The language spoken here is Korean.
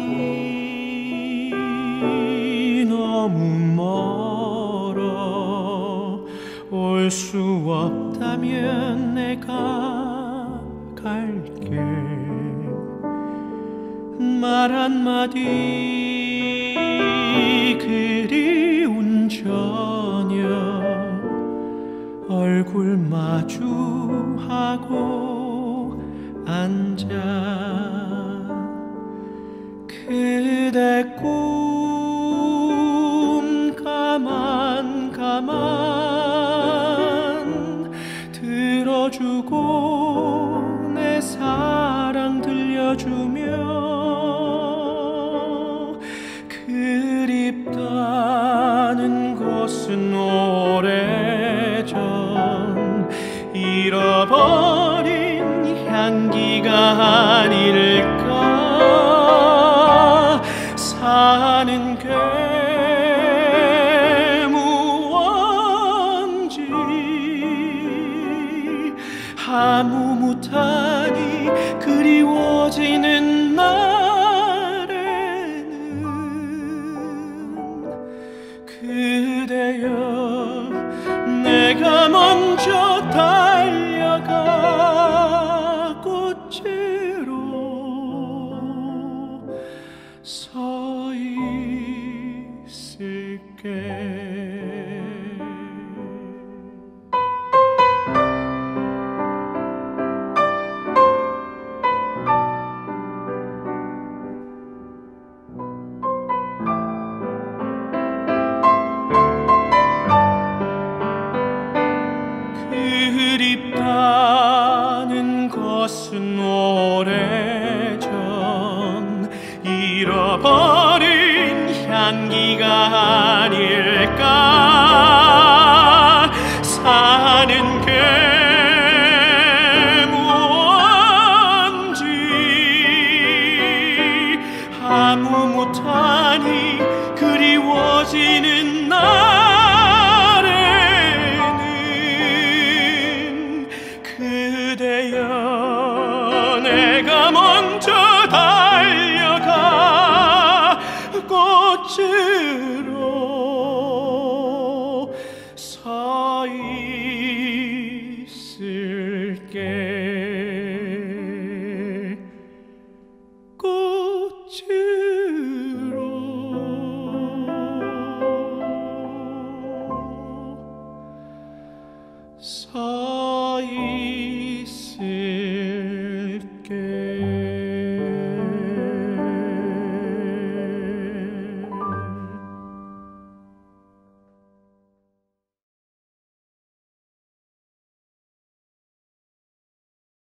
이 너무 멀어 올 수 없다면 내가 갈게. 말 한마디 그리운 저녁 얼굴 마주하고 앉아. 꿈 가만 가만. 들어주고 내 사랑 들려주며 그립다는 것은 오래전 잃어버린 향기가 사는 게 무언지 아무 못하니 그리워지는 날에는 그대여 내가 먼저 달려가 꽃으로 서 그립다는 것은 오래 내가 먼저 달려가 꽃으 있을게. 꽃으로 서 있을게.